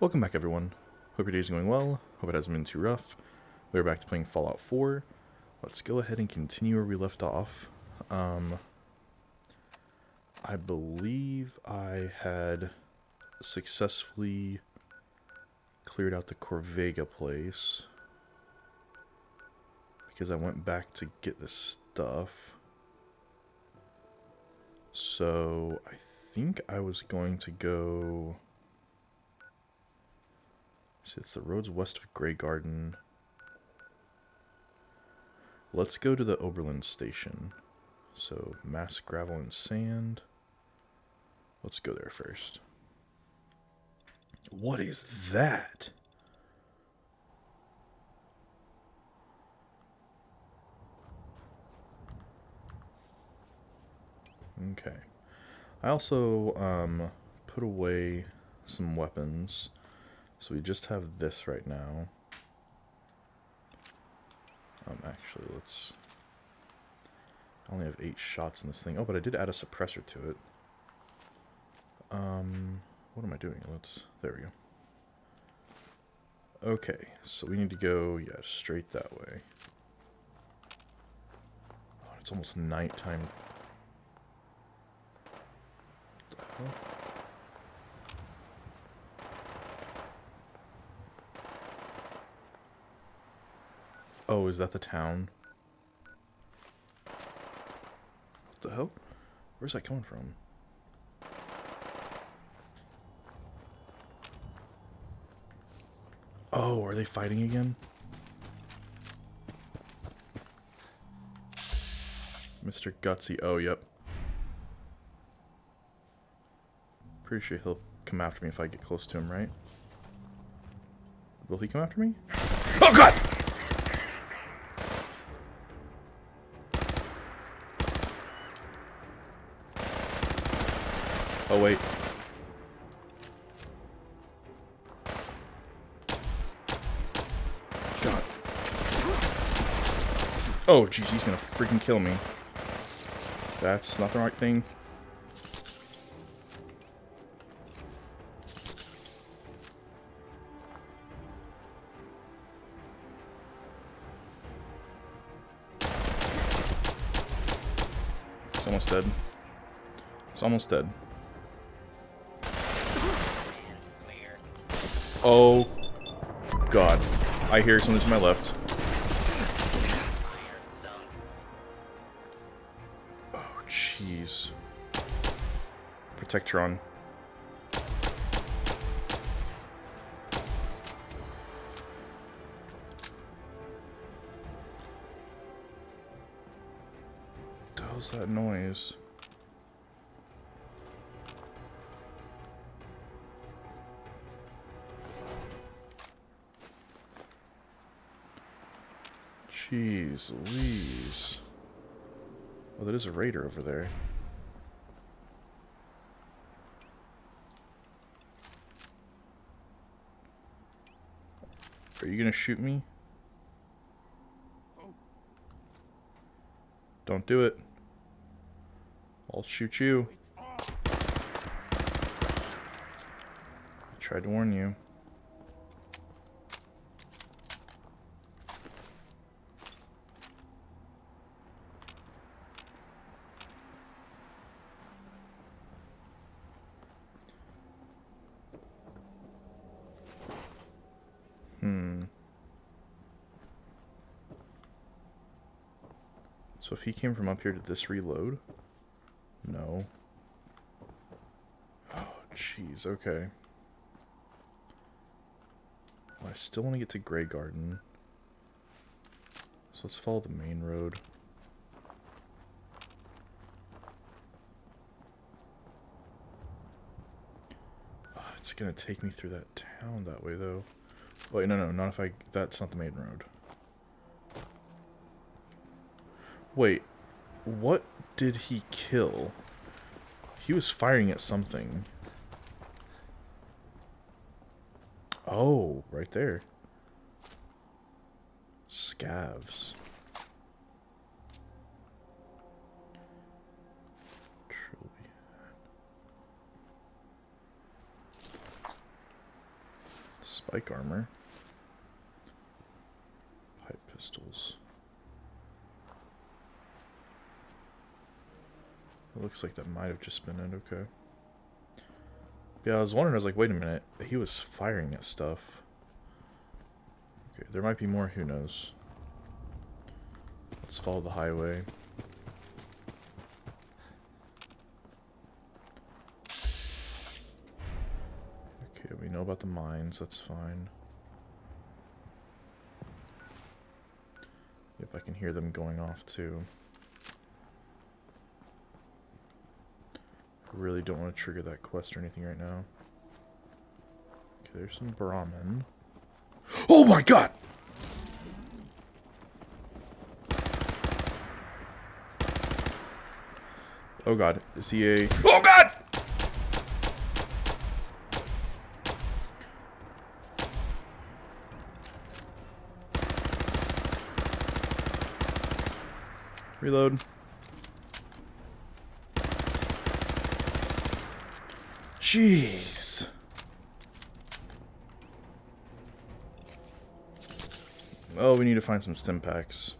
Welcome back everyone. Hope your day's going well. Hope it hasn't been too rough. We're back to playing Fallout 4. Let's go ahead and continue where we left off. Um, I believe I had successfully cleared out the Corvega place because I went back to get the stuff. So I think I was going to go so it's the roads west of Grey Garden. Let's go to the Oberland station. So, mass gravel and sand. Let's go there first. What is that? Okay. I also um, put away some weapons. So we just have this right now. Um, actually, let's... I only have eight shots in this thing. Oh, but I did add a suppressor to it. Um, what am I doing? Let's... There we go. Okay, so we need to go, yeah, straight that way. Oh, it's almost nighttime. What the hell? Oh, is that the town? What the hell? Where's that coming from? Oh, are they fighting again? Mr. Gutsy. Oh, yep. Pretty sure he'll come after me if I get close to him, right? Will he come after me? Oh, God! Oh, jeez, he's gonna freaking kill me. That's not the right thing. It's almost dead. It's almost dead. Oh, God. I hear something to my left. Protectron. What that noise? Jeez Louise. Oh, there is a raider over there. Are you gonna shoot me? Don't do it. I'll shoot you. I tried to warn you. So if he came from up here, did this reload? No. Oh, jeez, okay. Well, I still want to get to Grey Garden. So let's follow the main road. Oh, it's gonna take me through that town that way, though. Wait, no, no, not if I... That's not the main road. Wait, what did he kill? He was firing at something. Oh, right there. Scavs. Bike armor. Looks like that might have just been it, okay. Yeah, I was wondering, I was like, wait a minute, he was firing at stuff. Okay, there might be more, who knows. Let's follow the highway. Okay, we know about the mines, that's fine. If I can hear them going off too. Really don't want to trigger that quest or anything right now. Okay, there's some Brahmin. Oh my god! Oh god, is he a... Oh god! Reload. Jeez. Oh, we need to find some stim packs.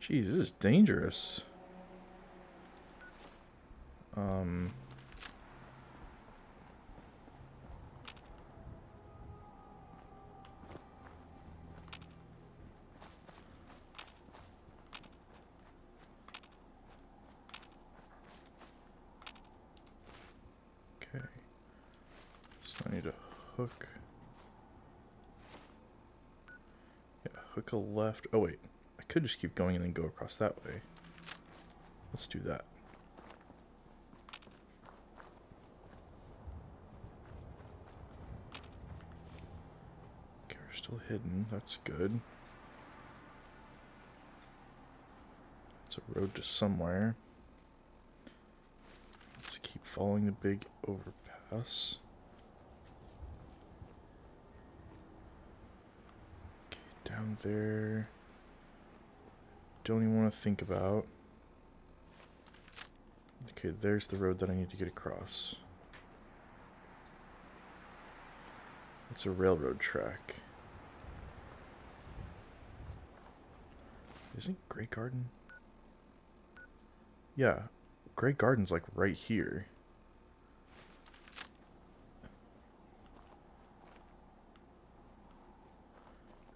Jeez, this is dangerous. Um... I need a hook. Yeah, hook a left. Oh wait, I could just keep going and then go across that way. Let's do that. Okay, we're still hidden. That's good. It's a road to somewhere. Let's keep following the big overpass. Down there. Don't even want to think about. Okay, there's the road that I need to get across. It's a railroad track. Isn't Grey Garden? Yeah, Grey Garden's like right here.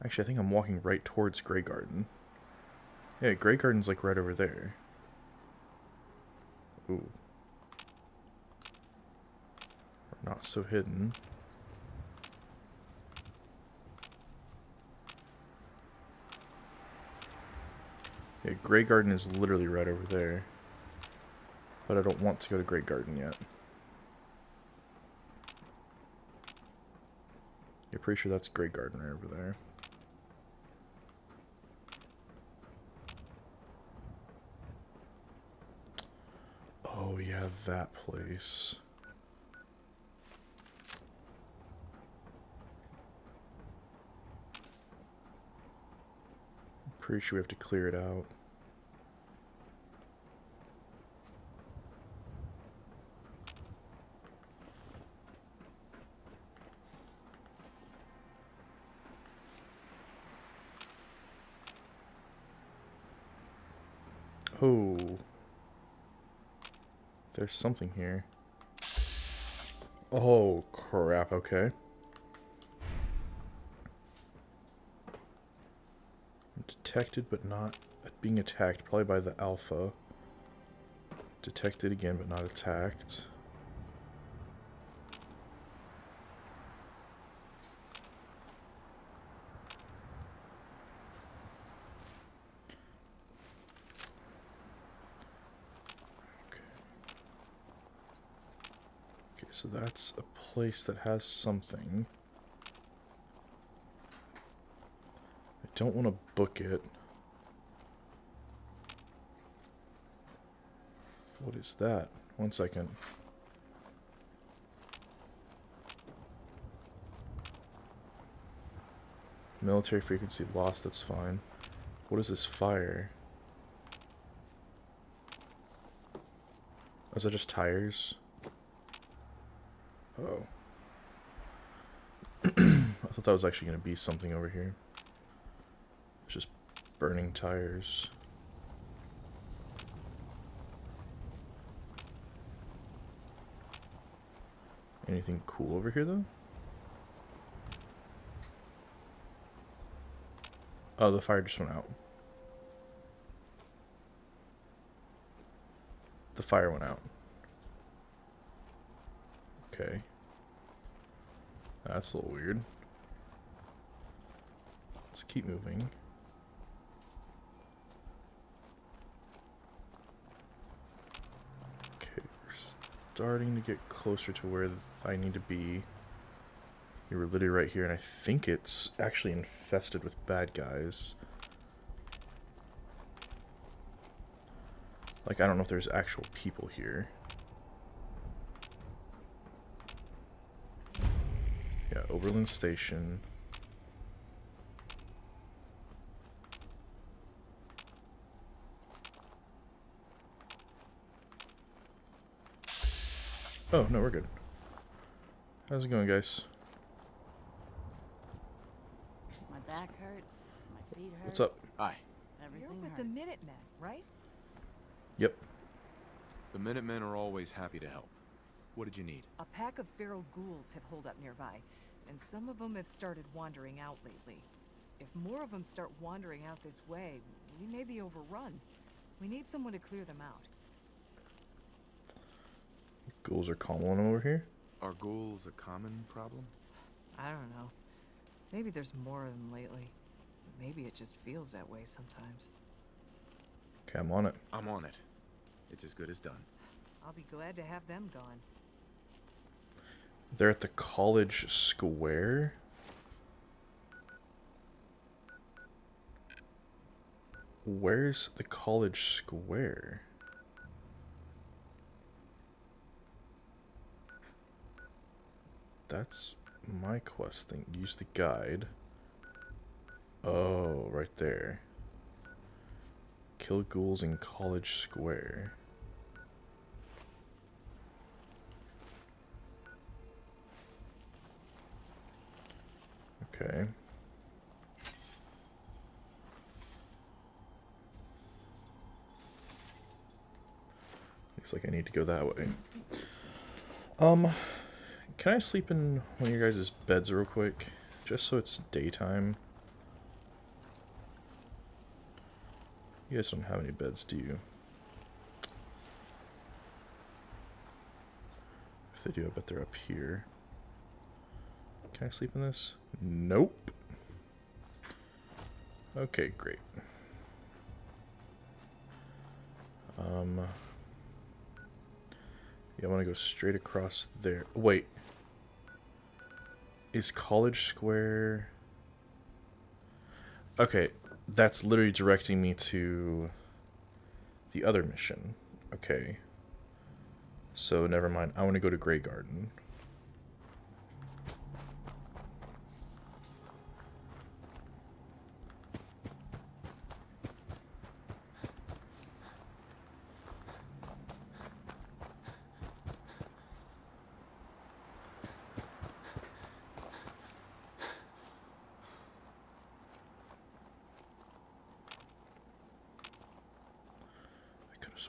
Actually, I think I'm walking right towards Grey Garden. Yeah, Grey Garden's like right over there. Ooh. We're not so hidden. Yeah, Grey Garden is literally right over there. But I don't want to go to Grey Garden yet. You're pretty sure that's Grey Garden right over there. Oh yeah, that place. Pretty sure we have to clear it out. Oh. There's something here. Oh, crap, okay. Detected but not being attacked, probably by the alpha. Detected again but not attacked. So that's a place that has something. I don't want to book it. What is that? One second. Military frequency lost, that's fine. What is this fire? Was that just tires? Oh. I thought that was actually going to be something over here. It's just burning tires. Anything cool over here, though? Oh, the fire just went out. The fire went out. Okay. That's a little weird. Let's keep moving. Okay, we're starting to get closer to where I need to be. You were literally right here, and I think it's actually infested with bad guys. Like, I don't know if there's actual people here. Yeah, Oberland Station. Oh, no, we're good. How's it going, guys? My back hurts. My feet hurt. What's up? Hi. Everything You're with hurts. the Minutemen, right? Yep. The Minutemen are always happy to help. What did you need? A pack of feral ghouls have holed up nearby, and some of them have started wandering out lately. If more of them start wandering out this way, we may be overrun. We need someone to clear them out. Ghouls are common over here. Are ghouls a common problem? I don't know. Maybe there's more of them lately. Maybe it just feels that way sometimes. Okay, I'm on it. I'm on it. It's as good as done. I'll be glad to have them gone. They're at the college square. Where's the college square? That's my quest thing. Use the guide. Oh, right there. Kill ghouls in college square. Okay. Looks like I need to go that way. Um, can I sleep in one of your guys' beds real quick? Just so it's daytime. You guys don't have any beds, do you? If they do, I bet they're up here. Can I sleep in this? Nope. Okay, great. Um, yeah, I want to go straight across there. Wait. Is College Square... Okay, that's literally directing me to the other mission. Okay. So, never mind. I want to go to Grey Garden.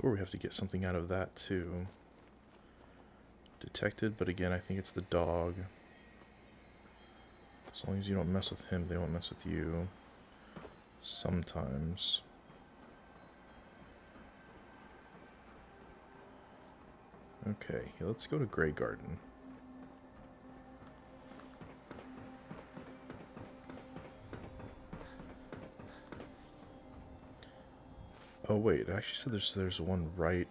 Swore we have to get something out of that too. Detected, but again, I think it's the dog. As long as you don't mess with him, they won't mess with you. Sometimes. Okay, let's go to Grey Garden. Oh wait, I actually said there's there's one right.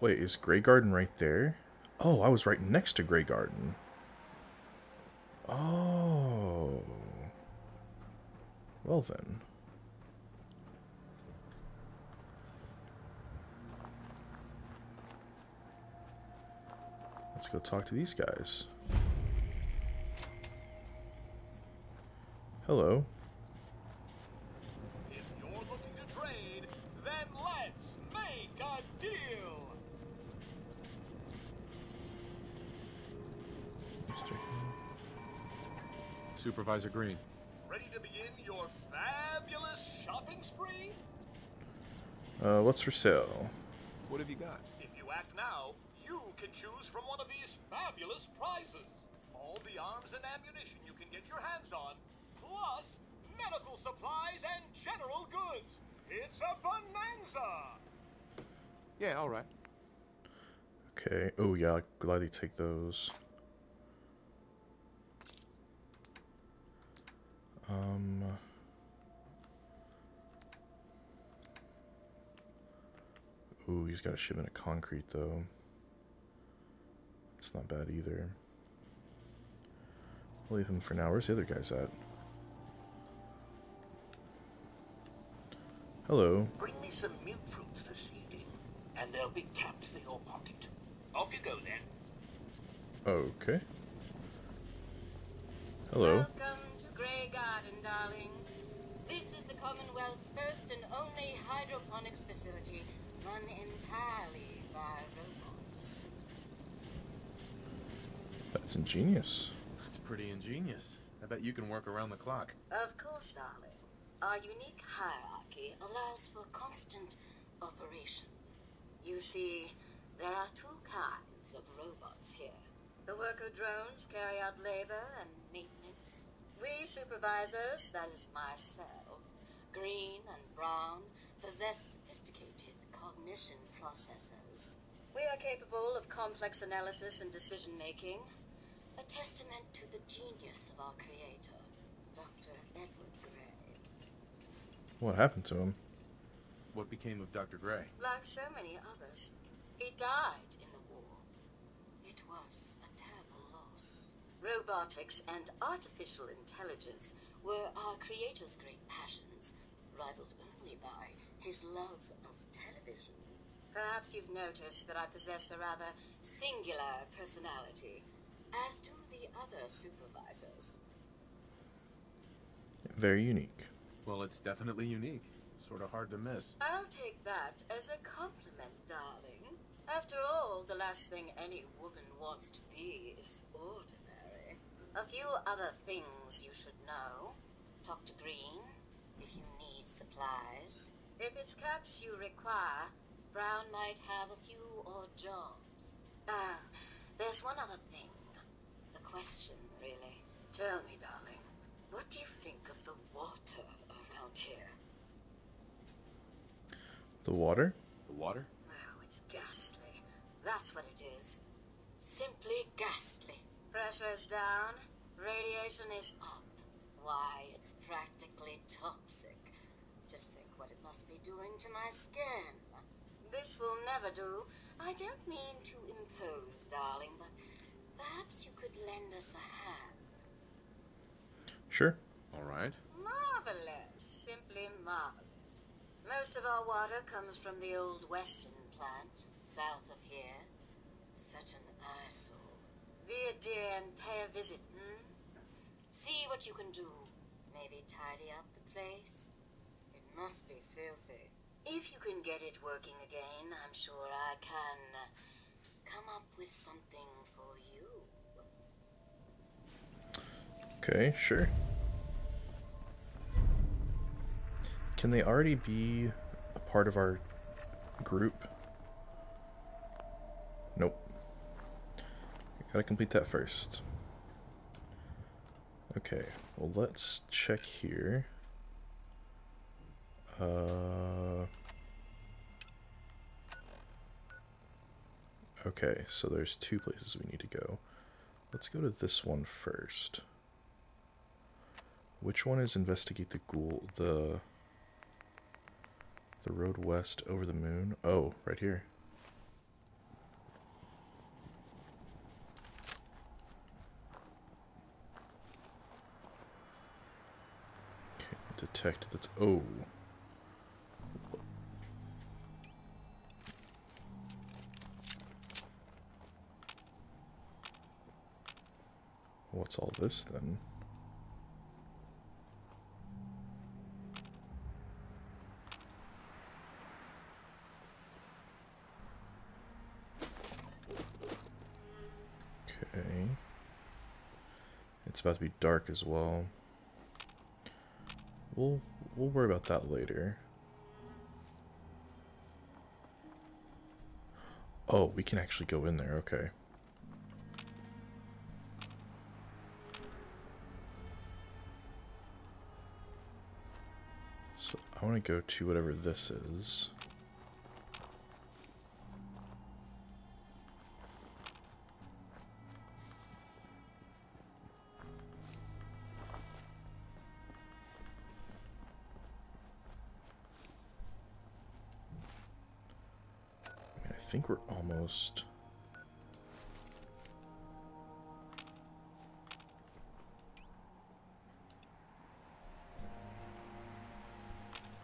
Wait, is Grey Garden right there? Oh, I was right next to Grey Garden. Oh. Well then. Let's go talk to these guys. Hello. Supervisor Greene. Ready to begin your fabulous shopping spree? Uh, what's for sale? What have you got? If you act now, you can choose from one of these fabulous prizes. All the arms and ammunition you can get your hands on, plus medical supplies and general goods. It's a bonanza! Yeah, all right. Okay. Oh yeah, I'll gladly take those. Um. Ooh, he's got a shipment of concrete though. It's not bad either. I'll leave him for now. Where's the other guys at? Hello. Bring me some mutfruits for seeding, and there'll be caps for your pocket. Off you go then. Okay. Hello. Welcome to Grey Garden, darling. This is the Commonwealth's first and only hydroponics facility run entirely by robots. That's ingenious. That's pretty ingenious. I bet you can work around the clock. Of course, darling. Our unique hierarchy allows for constant operation. You see, there are two kinds of robots here. The worker drones carry out labor and maintenance. We supervisors, that is myself, Greene and Brown, possess sophisticated cognition processors. We are capable of complex analysis and decision making, a testament to the genius of our creator, Dr. Edward Gray. What happened to him? What became of Dr. Gray? Like so many others, he died in the war. It was a terrible loss. Robotics and artificial intelligence were our creator's great passions, rivaled only by his love of television. Perhaps you've noticed that I possess a rather singular personality, as do the other supervisors. Very unique. Well, it's definitely unique. Sort of hard to miss. I'll take that as a compliment, darling. After all, the last thing any woman wants to be is ordinary. A few other things you should know. Talk to Greene if you need supplies. If it's caps you require, Brown might have a few odd jobs. Ah, there's one other thing. A question, really. Tell me, darling, what do you think of the water around here? The water? The water? Oh, it's ghastly. That's what it is. Simply ghastly. Pressure's down. Radiation is up. Why, it's practically toxic. Just think what it must be doing to my skin. This will never do. I don't mean to impose, darling, but perhaps you could lend us a hand. Sure. All right. Marvelous. Simply marvelous. Most of our water comes from the old Weston plant, south of here. Such an eyesore. Be a dear and pay a visit, hmm? See what you can do. Maybe tidy up the place. It must be filthy. If you can get it working again, I'm sure I can uh, come up with something for you. Okay, sure. Can they already be a part of our group? Nope. Gotta complete that first. Okay, well let's check here. Uh... Okay, so there's two places we need to go. Let's go to this one first. Which one is investigate the ghoul? The the road west over the moon? Oh, right here. Okay, that's oh. What's all this then? it's about to be dark as well. We'll we'll worry about that later. Oh, we can actually go in there, okay. So I want to go to whatever this is. We're almost...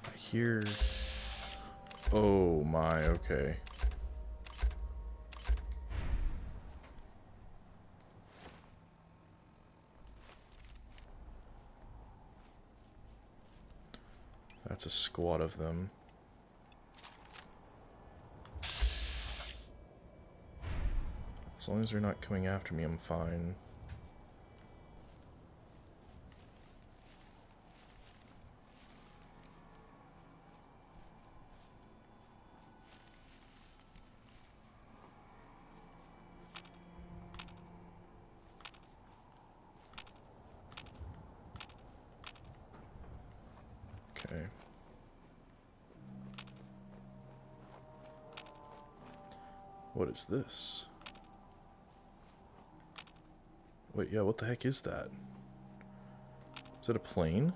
I hear... Oh my, okay. That's a squad of them. As long as they're not coming after me, I'm fine. Okay. What is this? Wait, yeah, what the heck is that? Is that a plane?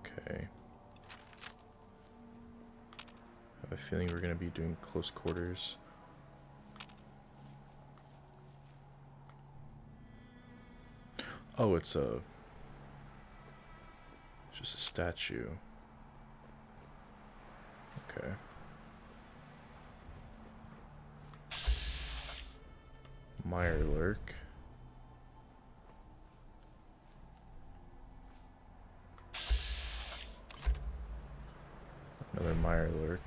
Okay. I have a feeling we're going to be doing close quarters. Oh, it's a... It's just a statue. Okay. Mirelurk. Another Mirelurk.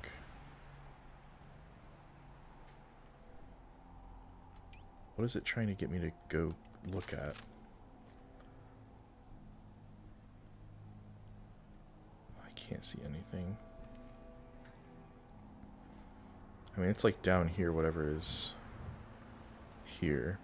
What is it trying to get me to go look at? I can't see anything. I mean, it's like down here, whatever is here.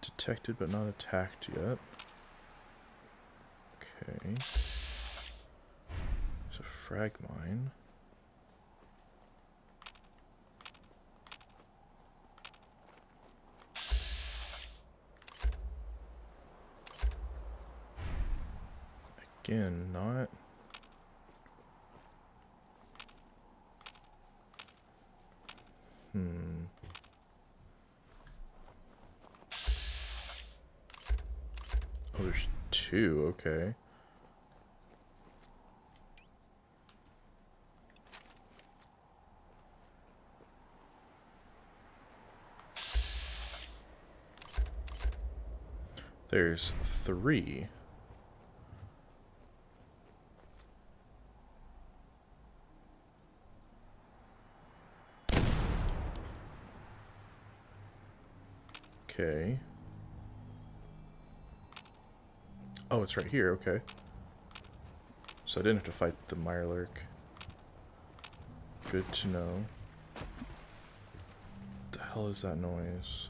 Detected but not attacked yet. Okay. Frag mine. Again, not... Hmm. Oh, there's two, okay. There's three. Okay. Oh, it's right here, okay. So I didn't have to fight the Mirelurk. Good to know. What the hell is that noise?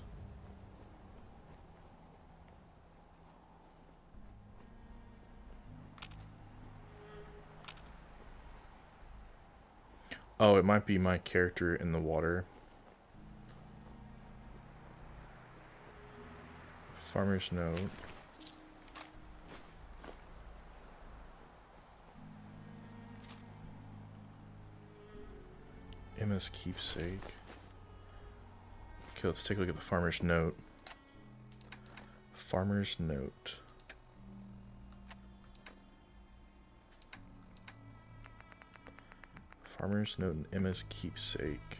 Oh, it might be my character in the water. Farmer's note. Emma's keepsake. Okay, let's take a look at the farmer's note. Farmer's note. Farmer's Note and Emma's Keepsake.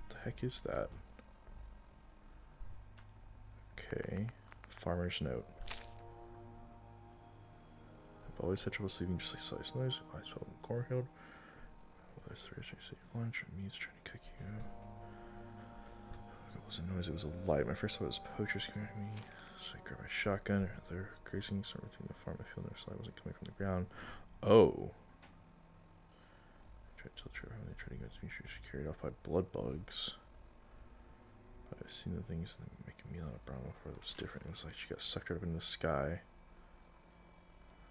What the heck is that? Okay. Farmer's Note. I've always had trouble sleeping just like slice noise. I saw in cornfield. There's three lunch meat's trying to cook you. It wasn't noise, it was a light. My first thought was poachers coming at me. So I grabbed my shotgun. and They're grazing somewhere between the farm and field. Their light wasn't coming from the ground. Oh. Tried to Trevor how they tried to get was carried off by blood bugs. But I've seen the things that make a meal out of brown before. It was different. It was like she got sucked up in the sky.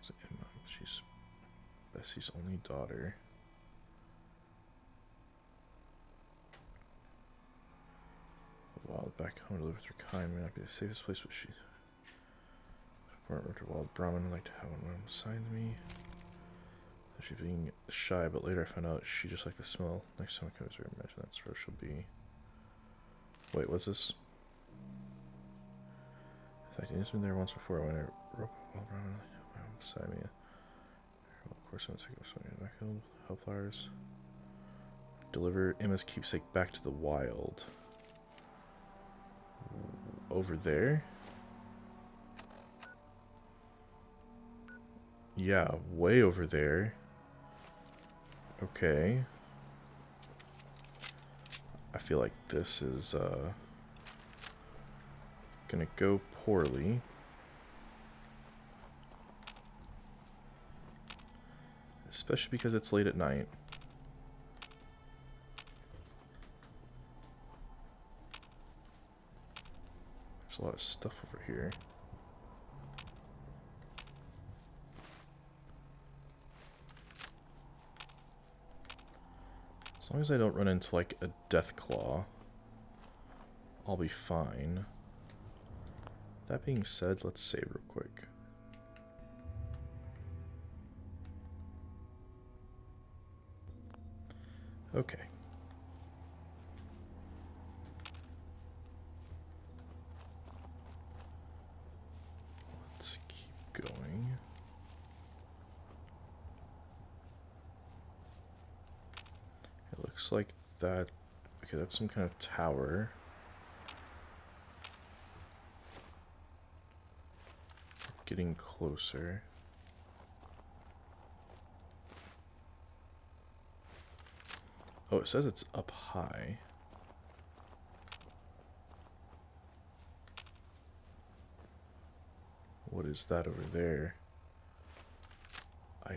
So, um, she's Bessie's only daughter. Wild back home to live with her kind may not be the safest place, but she. Apartment with her wild Brahmin I'd like to have one beside me. She's being shy, but later I found out she just liked the smell. Next time I come her, imagine that's where she'll be. Wait, what's this? In fact, Ian's been there once before when I rope wild Brahmin beside me. Of course, I'm off something in the backfield. Hellflowers. Deliver Emma's keepsake back to the wild over there. Yeah, way over there. Okay. I feel like this is uh, gonna go poorly. Especially because it's late at night. There's a lot of stuff over here. Long as I don't run into like a death claw, I'll be fine. That being said, let's save real quick. Okay. Let's keep going. It looks like that... Okay, that's some kind of tower. Getting closer. Oh, it says it's up high. What is that over there? I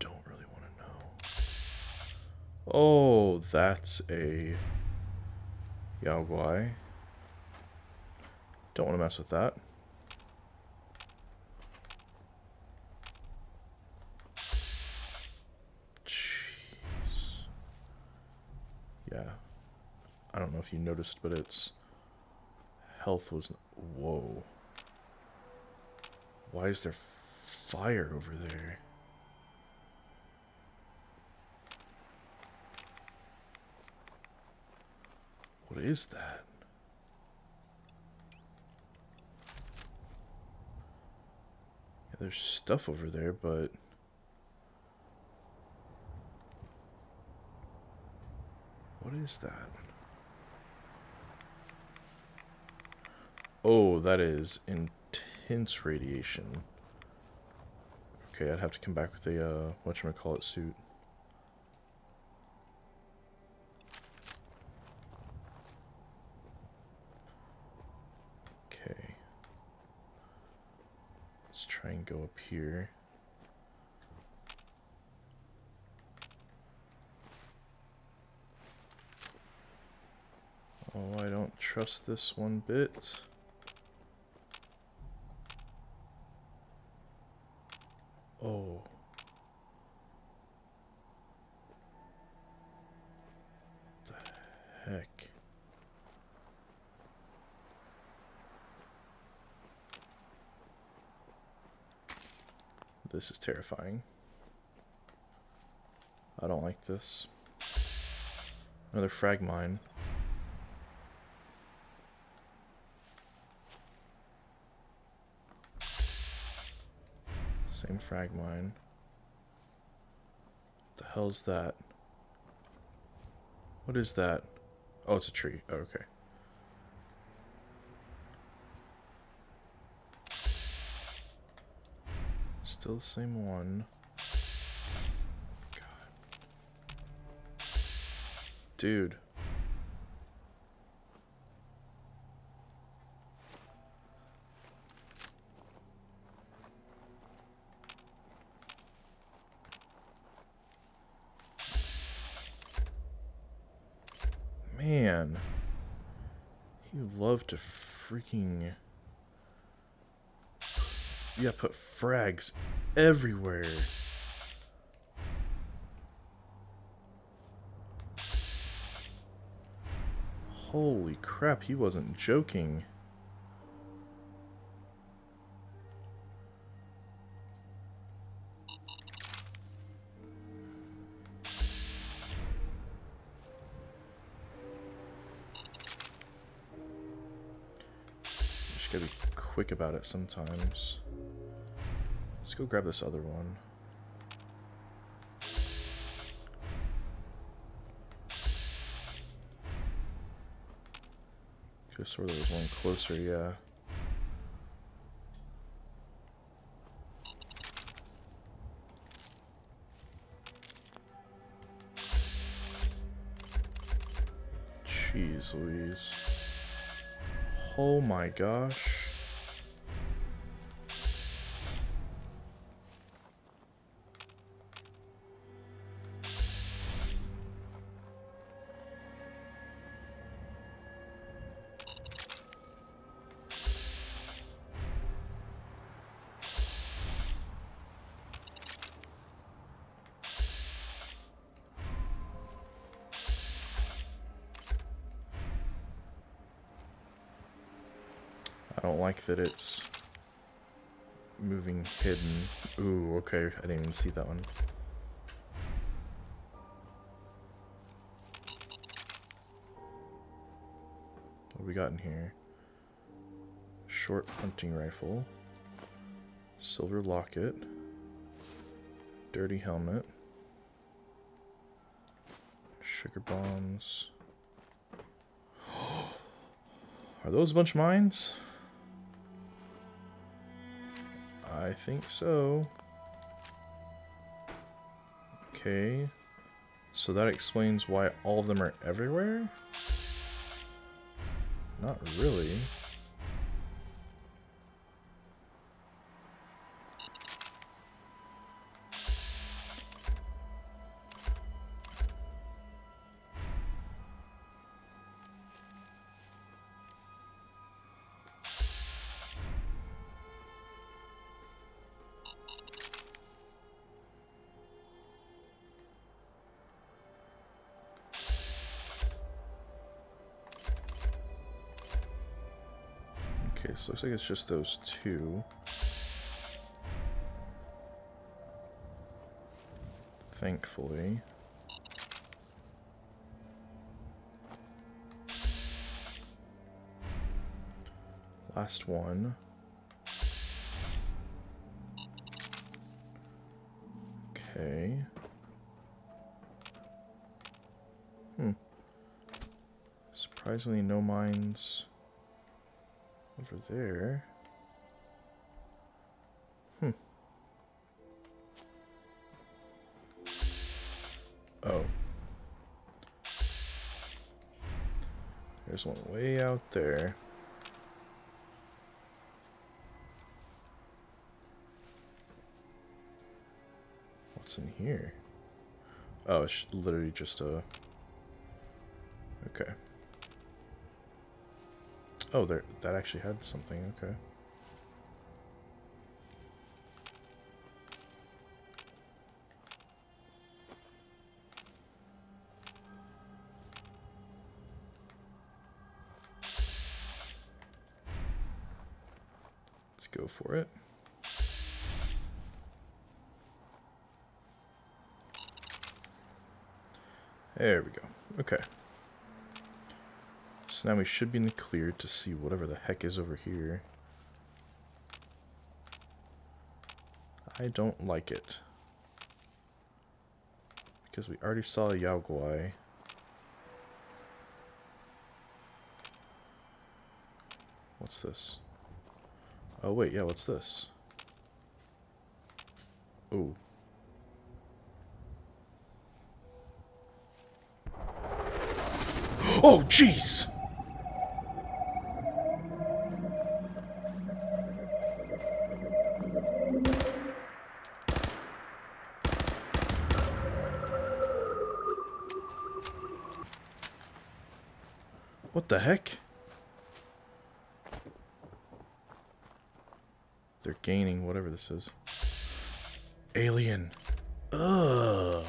don't really want to know. Oh, that's a Yao Guai. Don't want to mess with that. Jeez. Yeah. I don't know if you noticed, but its health was... Whoa. Why is there fire over there? What is that? Yeah, there's stuff over there, but... What is that? Oh, that is intense radiation. Okay, I'd have to come back with a, uh, whatchamacallit suit. Okay. Let's try and go up here. Oh, I don't trust this one bit. Oh. The heck? This is terrifying. I don't like this. Another frag mine. Same frag mine. What the hell's that? What is that? Oh, it's a tree. Oh, okay. Still the same one. God. Dude. Man. He loved to freaking... Yeah, put frags everywhere. Holy crap, he wasn't joking. Just gotta be quick about it sometimes. Let's go grab this other one. Just sort of there was one closer, yeah. Jeez Louise. Oh my gosh. That it's moving hidden. Ooh, okay, I didn't even see that one. What we got in here? Short hunting rifle. Silver locket. Dirty helmet. Sugar bombs. Are those a bunch of mines? I think so. Okay. So that explains why all of them are everywhere? Not really. Like it's just those two. Thankfully. Last one. Okay. Hmm. Surprisingly, no mines over there. Hmm. Oh. There's one way out there. What's in here? Oh, it's literally just a... Okay. Oh, there. That actually had something. Okay. Let's go for it. There we go. Okay. So now we should be in the clear to see whatever the heck is over here. I don't like it. Because we already saw Yao Guai. What's this? Oh wait, yeah, what's this? Ooh. Oh, jeez! Heck? They're gaining whatever this is. Alien. Ugh.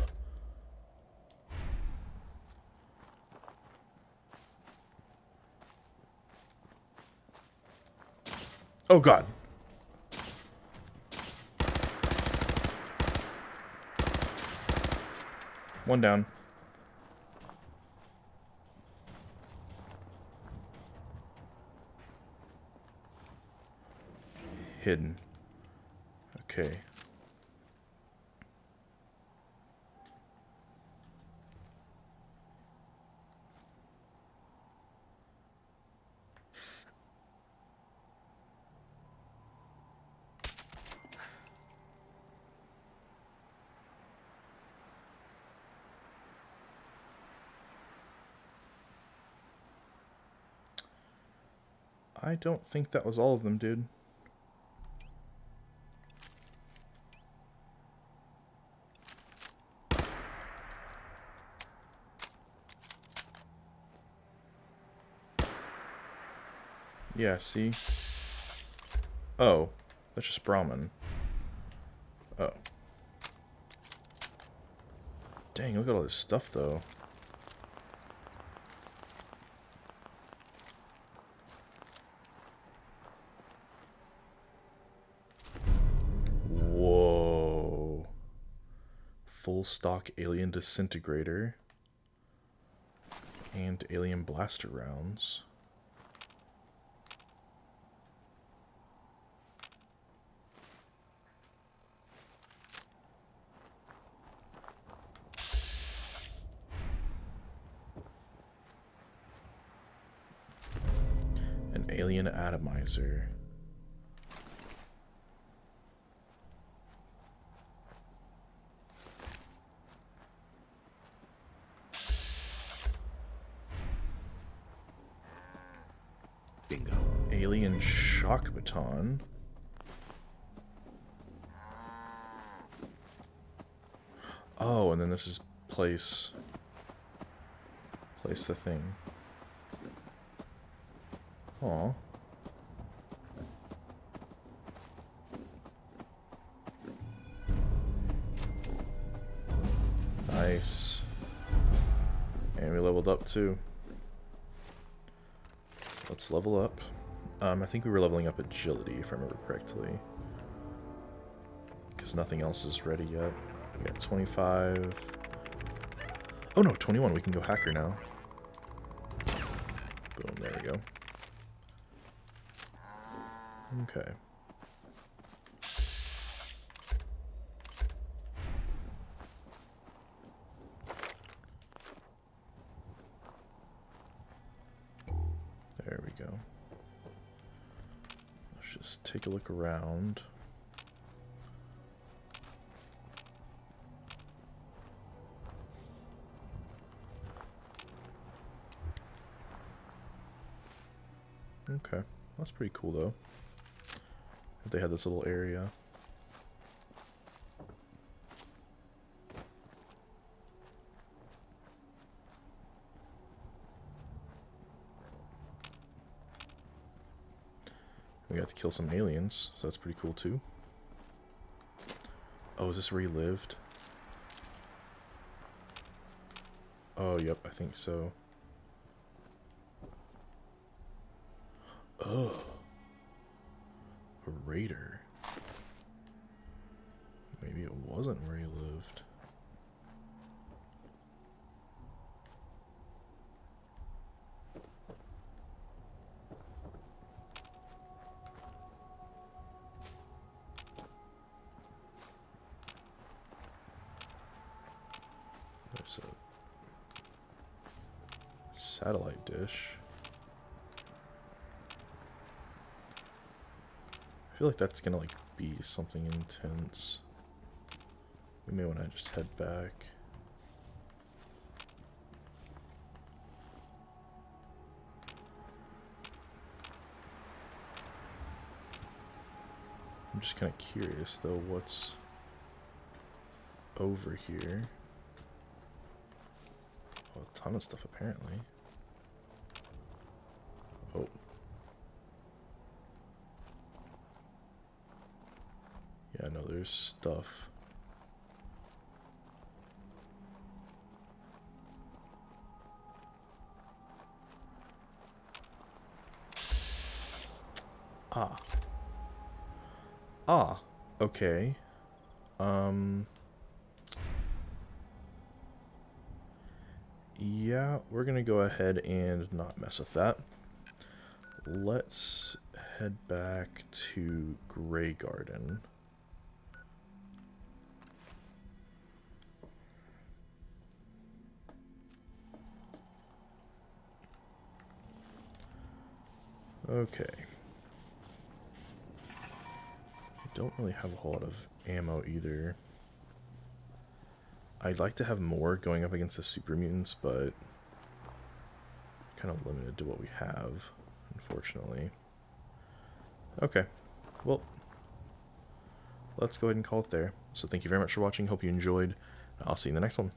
Oh god. One down. Hidden. Okay. I don't think that was all of them, dude. Yeah, see? Oh, that's just Brahmin. Oh. Dang, look at all this stuff, though. Whoa. Full stock alien disintegrator. And alien blaster rounds. An alien atomizer. Bingo. Alien shock baton. Oh, and then this is place place the thing. Aw. Nice. And we leveled up too. Let's level up. Um, I think we were leveling up agility, if I remember correctly. Because nothing else is ready yet. We got 25. Oh no, 21. We can go hacker now. Boom, there we go. Okay. Around. Okay, that's pretty cool though. If they had this little area. We got to kill some aliens, so that's pretty cool too. Oh, is this where he lived? Oh, yep, I think so. Oh. A raider. Maybe it wasn't where he lived. Like that's gonna like be something intense. We may want to just head back. I'm just kind of curious though what's over here. Oh, a ton of stuff apparently. Oh. Yeah, no, there's stuff. Ah. Ah, okay. Um... Yeah, we're gonna go ahead and not mess with that. Let's head back to Grey Garden. Okay. I don't really have a whole lot of ammo either. I'd like to have more going up against the super mutants, but kind of limited to what we have, unfortunately. Okay, well, let's go ahead and call it there. So thank you very much for watching. Hope you enjoyed. I'll see you in the next one.